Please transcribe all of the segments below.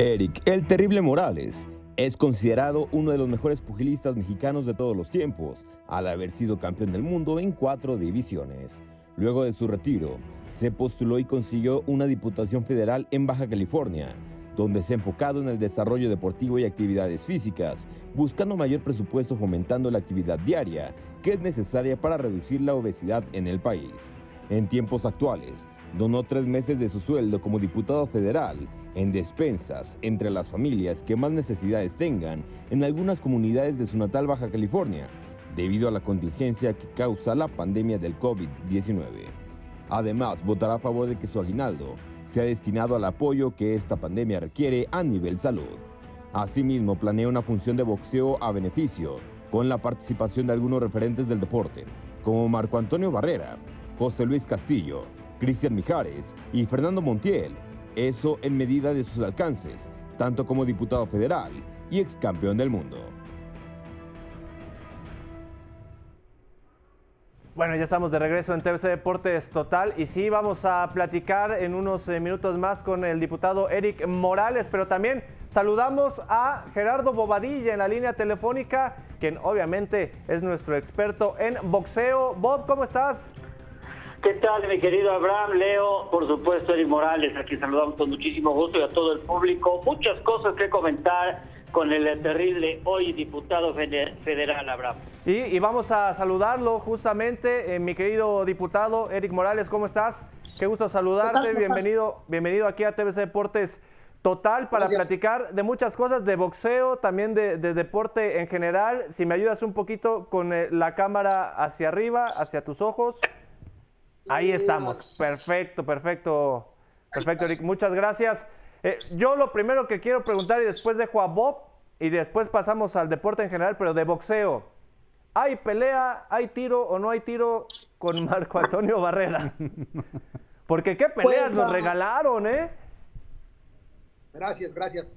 Eric, el terrible Morales, es considerado uno de los mejores pugilistas mexicanos de todos los tiempos, al haber sido campeón del mundo en cuatro divisiones. Luego de su retiro, se postuló y consiguió una diputación federal en Baja California, donde se ha enfocado en el desarrollo deportivo y actividades físicas, buscando mayor presupuesto fomentando la actividad diaria, que es necesaria para reducir la obesidad en el país. En tiempos actuales, donó tres meses de su sueldo como diputado federal en despensas entre las familias que más necesidades tengan en algunas comunidades de su natal Baja California, debido a la contingencia que causa la pandemia del COVID-19. Además, votará a favor de que su aguinaldo sea destinado al apoyo que esta pandemia requiere a nivel salud. Asimismo, planea una función de boxeo a beneficio, con la participación de algunos referentes del deporte, como Marco Antonio Barrera, José Luis Castillo, Cristian Mijares y Fernando Montiel, eso en medida de sus alcances, tanto como diputado federal y ex campeón del mundo. Bueno, ya estamos de regreso en TVC Deportes Total y sí, vamos a platicar en unos eh, minutos más con el diputado Eric Morales, pero también saludamos a Gerardo Bobadilla en la línea telefónica, quien obviamente es nuestro experto en boxeo. Bob, ¿cómo estás? ¿Qué tal, mi querido Abraham, Leo? Por supuesto, Eric Morales, aquí saludamos con muchísimo gusto y a todo el público. Muchas cosas que comentar con el terrible hoy diputado federal, Abraham. Y, vamos a saludarlo justamente, eh, mi querido diputado Eric Morales, ¿cómo estás? Qué gusto saludarte, bienvenido, bienvenido aquí a TVC Deportes Total para platicar de muchas cosas, de boxeo, también de, deporte en general. Si me ayudas un poquito con eh, la cámara hacia arriba, hacia tus ojos. Ahí estamos. Perfecto, perfecto. Perfecto, Eric. Muchas gracias. Eh, yo lo primero que quiero preguntar y después dejo a Bob y después pasamos al deporte en general, pero de boxeo. ¿Hay pelea, hay tiro o no hay tiro con Marco Antonio Barrera? Porque qué peleas pues, nos regalaron, ¿eh? Gracias, gracias.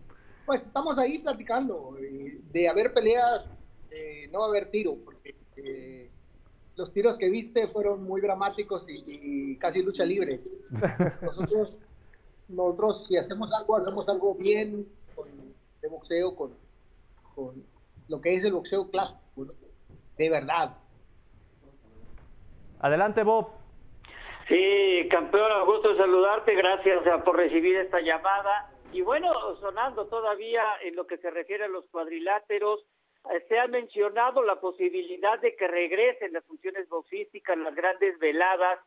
Pues estamos ahí platicando. Eh, de haber peleas, eh, no va a haber tiro, porque los tiros que viste fueron muy dramáticos y, casi lucha libre. Nosotros, nosotros, si hacemos algo, hacemos algo bien de boxeo, con, con, lo que es el boxeo clásico, de verdad. Adelante, Bob. Sí, campeón, gusto saludarte, gracias por recibir esta llamada. Y bueno, sonando todavía en lo que se refiere a los cuadriláteros, eh, se ha mencionado la posibilidad de que regresen las funciones boxísticas, las grandes veladas,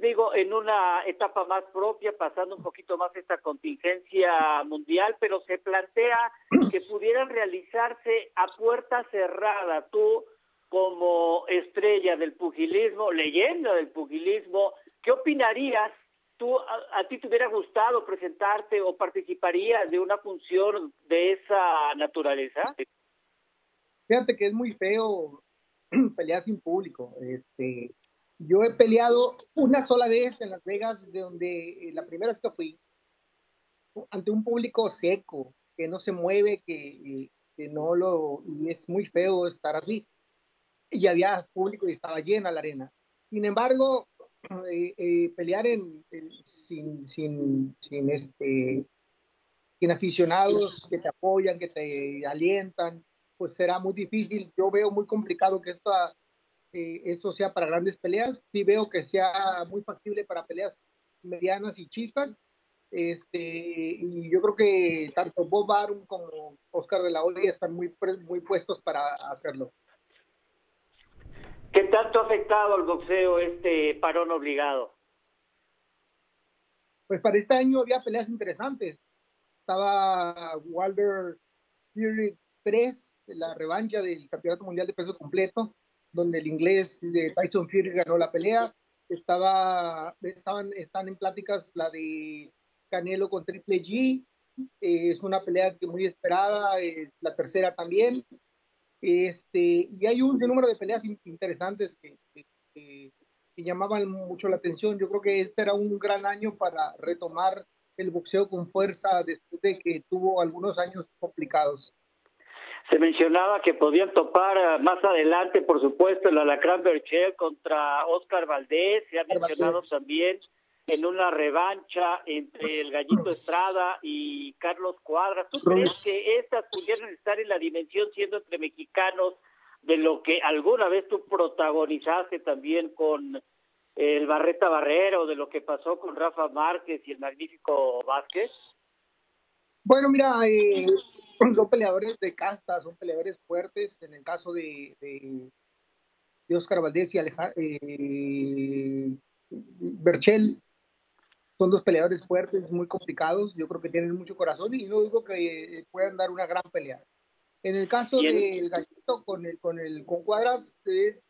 digo, en una etapa más propia, pasando un poquito más esta contingencia mundial, pero se plantea que pudieran realizarse a puerta cerrada. Tú, como estrella del pugilismo, leyenda del pugilismo, ¿qué opinarías? ¿Tú, a, a ti te hubiera gustado presentarte o participarías de una función de esa naturaleza? Fíjate que es muy feo pelear sin público. Este, yo he peleado una sola vez en Las Vegas, de donde eh, la primera vez que fui, ante un público seco, que no se mueve, que, que no lo, y es muy feo estar así. Y había público y estaba llena la arena. Sin embargo, eh, eh, pelear sin, sin, sin, este, sin aficionados que te apoyan, que te alientan, pues será muy difícil. Yo veo muy complicado que esta, eh, esto sea para grandes peleas. Sí veo que sea muy factible para peleas medianas y chicas. Este, y yo creo que tanto Bob Barum como Oscar de la Hoya están muy, muy puestos para hacerlo. ¿Qué tanto ha afectado al boxeo este parón obligado? Pues para este año había peleas interesantes. Estaba Wilder Fury 3 la revancha del Campeonato Mundial de Peso Completo, donde el inglés de Tyson Fury ganó la pelea. Estaba, estaban, están en pláticas la de Canelo con Triple G. Eh, es una pelea muy esperada, eh, la tercera también. Este, y hay un número de peleas interesantes que, llamaban mucho la atención. Yo creo que este era un gran año para retomar el boxeo con fuerza después de que tuvo algunos años complicados. Se mencionaba que podían topar eh, más adelante, por supuesto, el Alacrán Berchel contra Oscar Valdés. Se ha mencionado también en una revancha entre el Gallito Estrada y Carlos Cuadra. ¿Tú crees que estas pudieran estar en la dimensión siendo entre mexicanos de lo que alguna vez tú protagonizaste también con el Barreta Barrera o de lo que pasó con Rafa Márquez y el magnífico Vázquez? Bueno, mira, eh, son peleadores de casta, son peleadores fuertes. En el caso de, de, Oscar Valdés y Alejandro eh, Berchel, son dos peleadores fuertes, muy complicados. Yo creo que tienen mucho corazón y no digo que puedan dar una gran pelea. En el caso del gallito con el con el con cuadras, eh,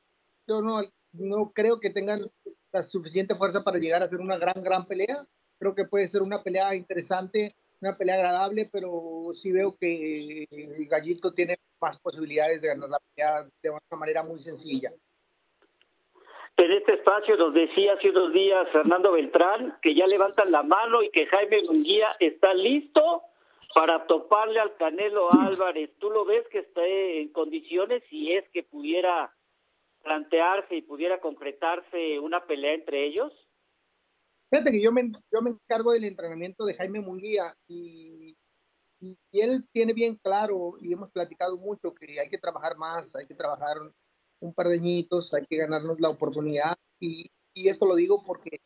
yo no, no creo que tengan la suficiente fuerza para llegar a hacer una gran, gran pelea. Creo que puede ser una pelea interesante, una pelea agradable, pero sí veo que el gallito tiene más posibilidades de ganar la pelea de una manera muy sencilla. En este espacio nos decía hace unos días Fernando Beltrán que ya levantan la mano y que Jaime Munguía está listo para toparle al Canelo Álvarez. ¿Tú lo ves que está en condiciones si es que pudiera plantearse y pudiera concretarse una pelea entre ellos? Fíjate que yo me, yo me encargo del entrenamiento de Jaime Munguía y, y, él tiene bien claro y hemos platicado mucho que hay que trabajar más, hay que trabajar un par de añitos, hay que ganarnos la oportunidad y, y esto lo digo porque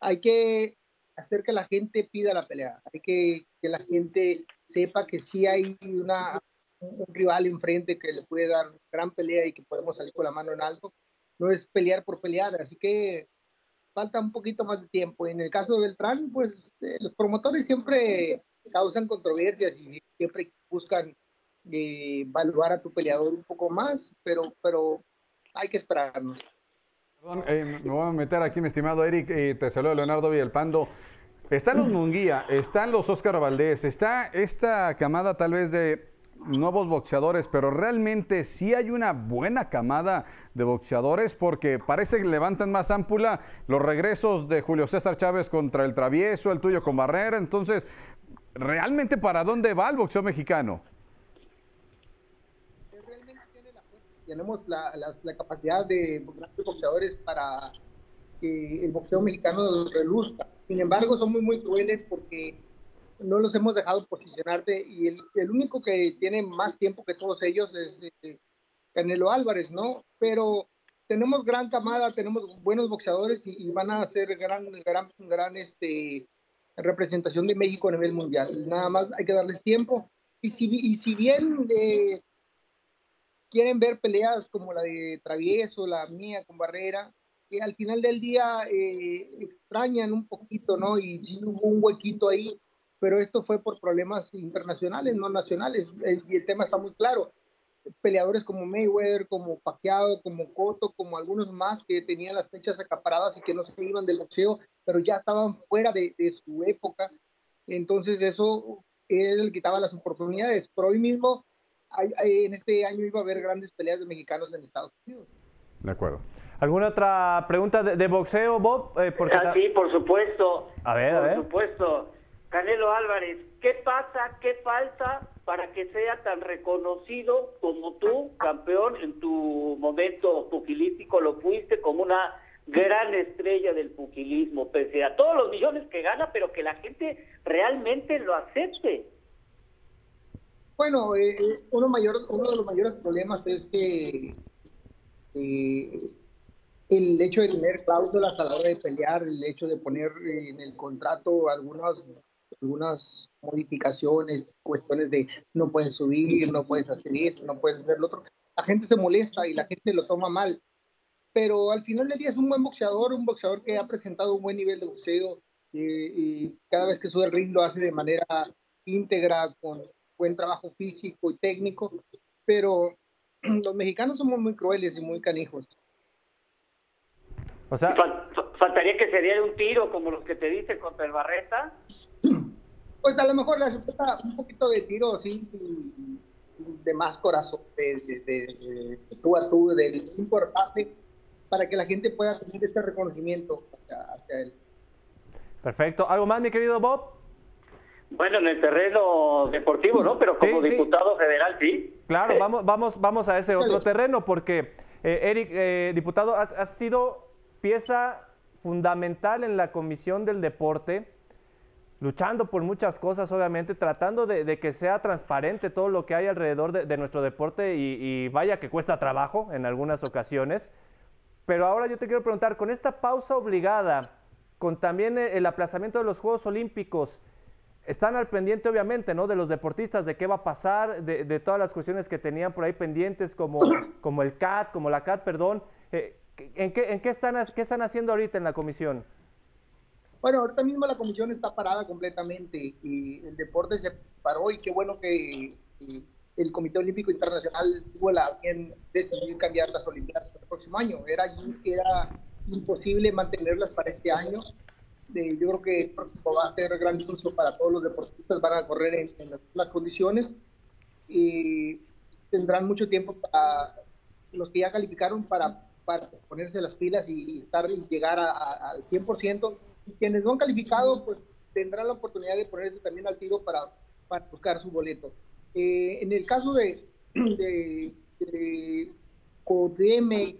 hay que hacer que la gente pida la pelea, hay que que la gente sepa que sí hay una, un rival enfrente que le puede dar gran pelea y que podemos salir con la mano en alto. No es pelear por pelear, así que falta un poquito más de tiempo. En el caso de Beltrán, pues eh, los promotores siempre causan controversias y siempre buscan eh, evaluar a tu peleador un poco más, pero, pero hay que esperarnos. Perdón, eh, me voy a meter aquí, mi estimado Eric, te saludo Leonardo Villalpando. Están los Munguía, están los Óscar Valdés, está esta camada tal vez de nuevos boxeadores, pero realmente sí hay una buena camada de boxeadores porque parece que levantan más ámpula los regresos de Julio César Chávez contra el Travieso, el tuyo con Barrera. Entonces, ¿realmente para dónde va el boxeo mexicano? Tenemos la, capacidad de boxeadores para que el boxeo mexicano reluzca. Sin embargo, son muy, muy crueles porque no los hemos dejado posicionarte y el, único que tiene más tiempo que todos ellos es eh, Canelo Álvarez, ¿no? Pero tenemos gran camada, tenemos buenos boxeadores y, van a hacer gran, gran, gran este, representación de México a nivel mundial. Nada más hay que darles tiempo. Y si, y si bien eh, quieren ver peleas como la de Travieso, la mía con Barrera, que al final del día eh, extrañan un poquito, ¿no? Y hubo un huequito ahí pero esto fue por problemas internacionales, no nacionales, y el tema está muy claro. Peleadores como Mayweather, como Pacquiao, como Cotto, como algunos más que tenían las fechas acaparadas y que no se iban del boxeo, pero ya estaban fuera de, su época. Entonces eso él quitaba las oportunidades. Pero hoy mismo, en este año iba a haber grandes peleas de mexicanos en Estados Unidos. De acuerdo. ¿Alguna otra pregunta de, boxeo, Bob? Eh, porque ah, sí, por supuesto. A ver, a ver. Por supuesto. Canelo Álvarez, ¿qué pasa, qué falta para que sea tan reconocido como tú, campeón en tu momento pugilístico, lo fuiste como una gran estrella del pugilismo, pese a todos los millones que gana, pero que la gente realmente lo acepte? Bueno, eh, eh, uno, mayor, uno de los mayores problemas es que eh, el hecho de tener cláusulas a la hora de pelear, el hecho de poner en el contrato algunos algunas modificaciones, cuestiones de no puedes subir, no puedes hacer esto, no puedes hacer lo otro. La gente se molesta y la gente lo toma mal. Pero al final del día es un buen boxeador, un boxeador que ha presentado un buen nivel de boxeo y, cada vez que sube el ring lo hace de manera íntegra, con buen trabajo físico y técnico. Pero los mexicanos somos muy crueles y muy canijos. O sea, faltaría que sería un tiro como los que te dice contra el Barreta. Pues a lo mejor le hace un poquito de tiro así de más corazón, de, de, tú a tú, de importante para que la gente pueda tener este reconocimiento hacia, él. Perfecto. ¿Algo más, mi querido Bob? Bueno, en el terreno deportivo, ¿no? Pero como diputado federal, sí. Claro, vamos, vamos, vamos a ese otro terreno porque, eh, Eric, eh, diputado, has, has sido pieza fundamental en la Comisión del Deporte, luchando por muchas cosas, obviamente, tratando de, que sea transparente todo lo que hay alrededor de, nuestro deporte y, vaya que cuesta trabajo en algunas ocasiones. Pero ahora yo te quiero preguntar, con esta pausa obligada, con también el aplazamiento de los Juegos Olímpicos, están al pendiente, obviamente, ¿no? De los deportistas, de qué va a pasar, de, todas las cuestiones que tenían por ahí pendientes, como, como el CAT, como la CAT, perdón. Eh, ¿en, qué, ¿En qué están, qué están haciendo ahorita en la comisión? Bueno, ahorita mismo la comisión está parada completamente y el deporte se paró y qué bueno que el Comité Olímpico Internacional tuvo la bien decidir cambiar las Olimpiadas el próximo año. Era, era imposible mantenerlas para este año yo creo que el próximo va a ser gran impulso para todos los deportistas, van a correr en, las mismas condiciones y tendrán mucho tiempo para los que ya calificaron para, para ponerse las pilas y, estar y llegar al 100%. Y quienes no han calificado, pues tendrán la oportunidad de ponerse también al tiro para, para buscar su boleto. Eh, en el caso de, de, de CODEME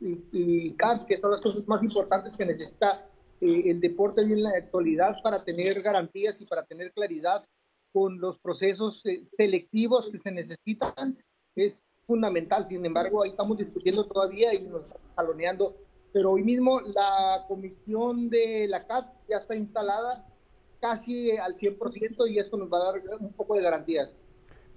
y, y, CAT, que son las cosas más importantes que necesita eh, el deporte en la actualidad para tener garantías y para tener claridad con los procesos eh, selectivos que se necesitan es fundamental. Sin embargo, ahí estamos discutiendo todavía y nos jaloneando. Pero hoy mismo la comisión de la CAT ya está instalada casi al 100% y esto nos va a dar un poco de garantías.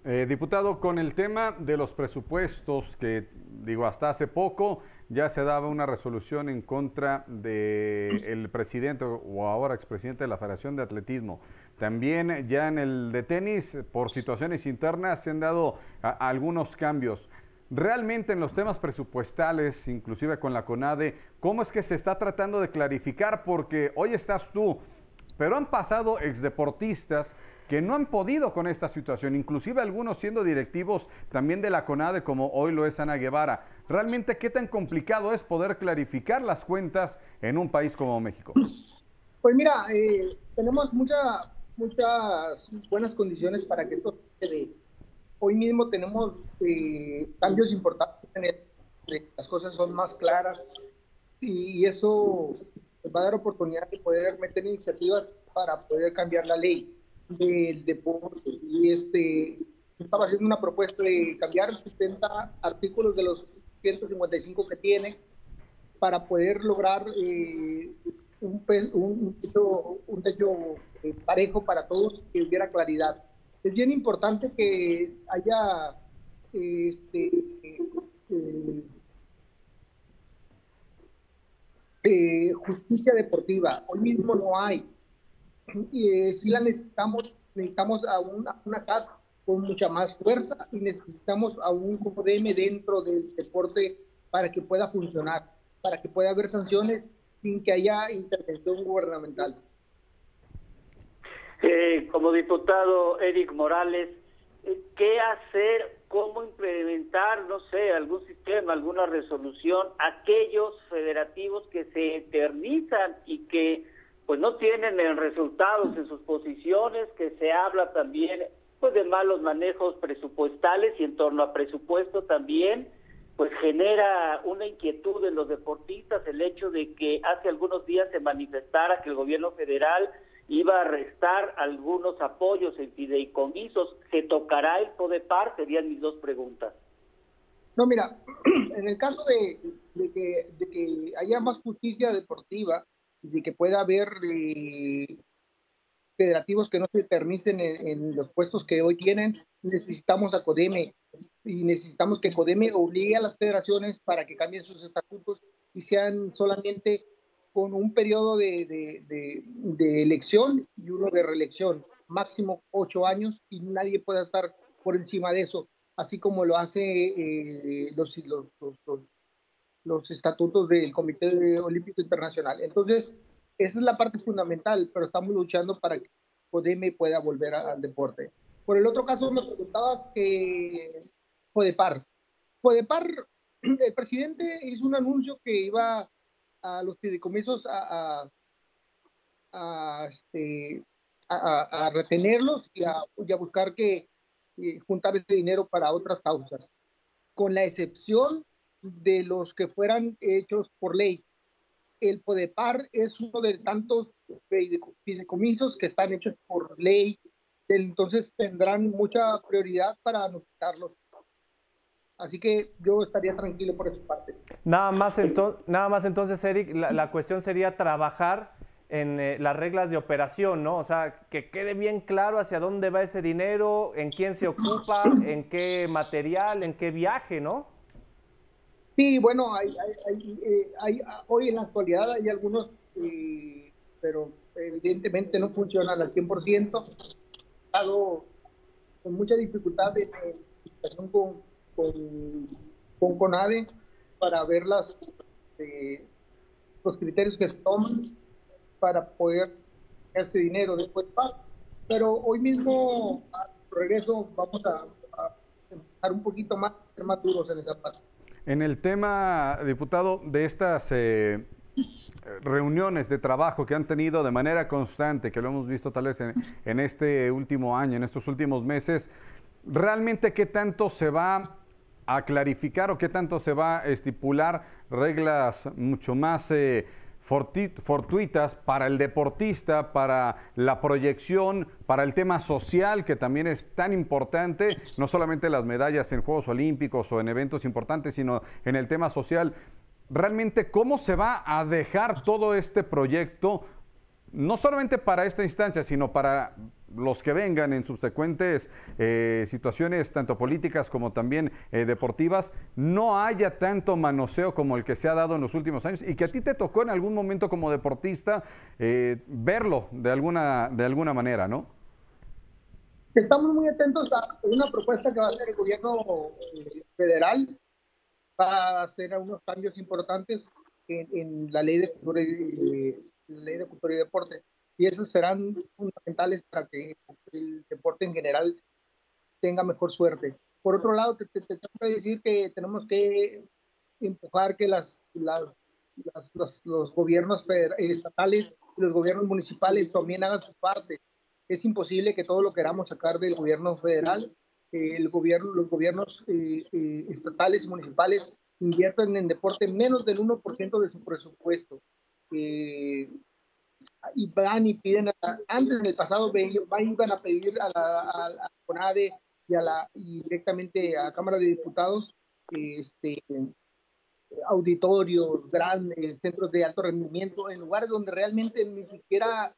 Eh, diputado, con el tema de los presupuestos, que digo, hasta hace poco ya se daba una resolución en contra del el presidente o ahora expresidente de la Federación de Atletismo. También ya en el de tenis, por situaciones internas, se han dado algunos cambios. Realmente en los temas presupuestales, inclusive con la CONADE, ¿cómo es que se está tratando de clarificar? Porque hoy estás tú, pero han pasado exdeportistas que no han podido con esta situación, inclusive algunos siendo directivos también de la CONADE, como hoy lo es Ana Guevara. ¿Realmente qué tan complicado es poder clarificar las cuentas en un país como México? Pues mira, eh, tenemos mucha, muchas buenas condiciones para que esto suceda. Hoy mismo tenemos eh, cambios importantes, las cosas son más claras y eso va a dar oportunidad de poder meter iniciativas para poder cambiar la ley del deporte y este estaba haciendo una propuesta de cambiar 70 artículos de los 155 que tiene para poder lograr eh, un, un, techo, un techo eh, parejo para todos que hubiera claridad. Es bien importante que haya este, eh, justicia deportiva. Hoy mismo no hay eh, si la necesitamos, necesitamos a una, una CAT con mucha más fuerza y necesitamos a un CODEM dentro del deporte para que pueda funcionar, para que pueda haber sanciones sin que haya intervención gubernamental. Eh, como diputado Eric Morales, eh, ¿qué hacer? ¿Cómo implementar, no sé, algún sistema, alguna resolución, aquellos federativos que se eternizan y que pues no tienen resultados en sus posiciones, que se habla también pues de malos manejos presupuestales y en torno a presupuesto también, pues genera una inquietud en los deportistas el hecho de que hace algunos días se manifestara que el gobierno federal iba a restar algunos apoyos en fideicomisos. ¿Se tocará el PODEPAR? Serían mis dos preguntas. No, mira, en el caso de, que, de que haya más justicia deportiva, de que pueda haber eh, federativos que no se permiten en, los puestos que hoy tienen, necesitamos a CODEME y necesitamos que CODEME obligue a las federaciones para que cambien sus estatutos y sean solamente con un periodo de, de, elección y uno de reelección, máximo ocho años y nadie pueda estar por encima de eso, así como lo hace eh, los, los, los, los estatutos del Comité Olímpico Internacional. Entonces, esa es la parte fundamental, pero estamos luchando para que CODEME pueda volver al deporte. Por el otro caso, me preguntabas que Podepar. Podepar, el presidente hizo un anuncio que iba a los fideicomisos a, a, este, a retenerlos y a, buscar que eh, juntar ese dinero para otras causas, con la excepción de los que fueran hechos por ley. el PODEPAR es uno de tantos fideicomisos que están hechos por ley, entonces tendrán mucha prioridad para anotarlos. Así que yo estaría tranquilo por esa parte. Nada más, nada más entonces, Eric, la, cuestión sería trabajar en eh, las reglas de operación, ¿no? O sea, que quede bien claro hacia dónde va ese dinero, en quién se ocupa, en qué material, en qué viaje, ¿no? Sí, bueno, hay, hay, eh, hay, hoy en la actualidad hay algunos, eh, pero evidentemente no funcionan al 100%. Estado con mucha dificultad en situación con, con, con CONADE para ver las, eh, los criterios que se toman para poder ese dinero después. Pero hoy mismo, a regreso, vamos a, a estar un poquito más, más duros en esa parte. En el tema, diputado, de estas eh, reuniones de trabajo que han tenido de manera constante, que lo hemos visto tal vez en, este último año, en estos últimos meses, ¿realmente qué tanto se va a clarificar o qué tanto se va a estipular reglas mucho más... Eh, fortuitas para el deportista, para la proyección, para el tema social que también es tan importante, no solamente las medallas en Juegos Olímpicos o en eventos importantes, sino en el tema social. Realmente, ¿cómo se va a dejar todo este proyecto no solamente para esta instancia, sino para los que vengan en subsecuentes eh, situaciones, tanto políticas como también eh, deportivas, no haya tanto manoseo como el que se ha dado en los últimos años y que a ti te tocó en algún momento como deportista eh, verlo de alguna, de alguna manera, ¿no? Estamos muy atentos a una propuesta que va a hacer el gobierno federal, va a hacer unos cambios importantes en, la ley de cultura ley de cultura y deporte. Y esos serán fundamentales para que el deporte en general tenga mejor suerte. Por otro lado, te, tengo que decir que tenemos que empujar que las, los, gobiernos estatales y los gobiernos municipales también hagan su parte. Es imposible que todo lo queramos sacar del gobierno federal. el gobierno, los gobiernos eh, eh, estatales y municipales inviertan en deporte menos del 1% de su presupuesto eh, y van y piden, antes en el pasado iban a pedir a la, CONADE y, a la, directamente a Cámara de Diputados este, auditorios grandes, centros de alto rendimiento, en lugares donde realmente ni siquiera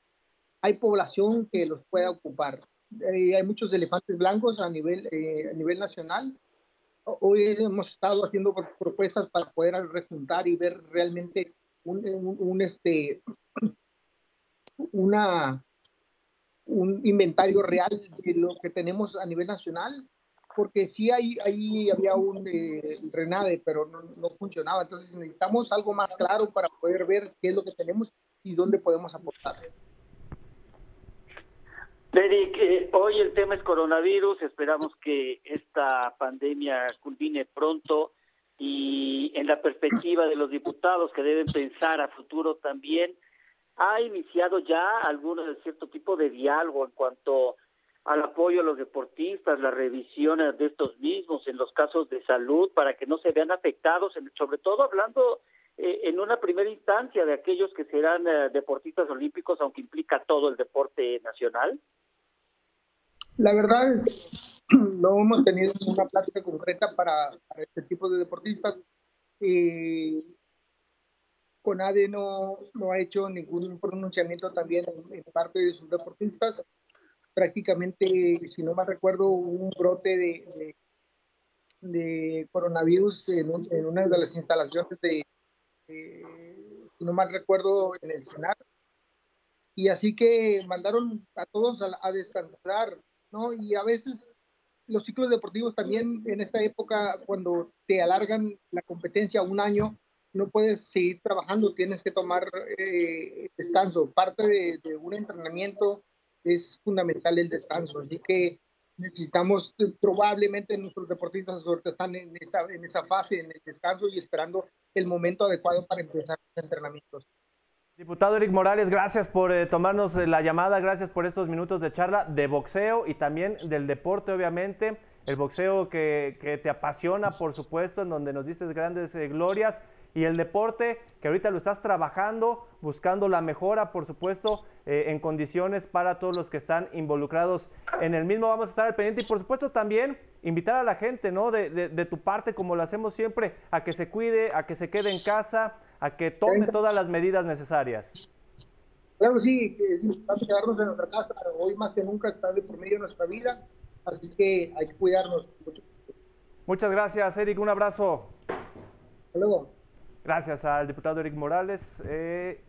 hay población que los pueda ocupar. Eh, hay muchos elefantes blancos a nivel, eh, a nivel nacional. Hoy hemos estado haciendo propuestas para poder rejuntar y ver realmente un, este, una, un inventario real de lo que tenemos a nivel nacional, porque sí ahí, ahí había un eh, renade, pero no, funcionaba. Entonces necesitamos algo más claro para poder ver qué es lo que tenemos y dónde podemos aportar. Eric, eh, hoy el tema es coronavirus, esperamos que esta pandemia culmine pronto y en la perspectiva de los diputados que deben pensar a futuro también, ha iniciado ya algún cierto tipo de diálogo en cuanto al apoyo a los deportistas, las revisiones de estos mismos en los casos de salud para que no se vean afectados, sobre todo hablando eh, en una primera instancia de aquellos que serán eh, deportistas olímpicos, aunque implica todo el deporte nacional? La verdad no hemos tenido una plática concreta para, este tipo de deportistas. Eh, CONADE no, no ha hecho ningún pronunciamiento también en, parte de sus deportistas. Prácticamente, si no me recuerdo, un brote de, de, coronavirus en, en, una de las instalaciones de, si no mal recuerdo, en el Senado. Y así que mandaron a todos a, a descansar, ¿no? Y a veces los ciclos deportivos también en esta época, cuando te alargan la competencia un año, no puedes seguir trabajando, tienes que tomar eh, descanso. Parte de, un entrenamiento es fundamental el descanso, así que necesitamos, probablemente nuestros deportistas están en esa, en esa fase, en el descanso y esperando el momento adecuado para empezar los entrenamientos. Diputado Eric Morales, gracias por eh, tomarnos eh, la llamada, gracias por estos minutos de charla de boxeo y también del deporte, obviamente. El boxeo que, te apasiona, por supuesto, en donde nos diste grandes eh, glorias y el deporte, que ahorita lo estás trabajando, buscando la mejora, por supuesto, eh, en condiciones para todos los que están involucrados en el mismo. Vamos a estar al pendiente y, por supuesto, también invitar a la gente, ¿no? De, de, tu parte, como lo hacemos siempre, a que se cuide, a que se quede en casa, a que tome todas las medidas necesarias. Claro, sí, es importante quedarnos en nuestra casa. Hoy más que nunca está de por medio de nuestra vida, así que hay que cuidarnos. Muchas gracias, Eric. Un abrazo. Hasta luego. Gracias al diputado Eric Morales. Eh,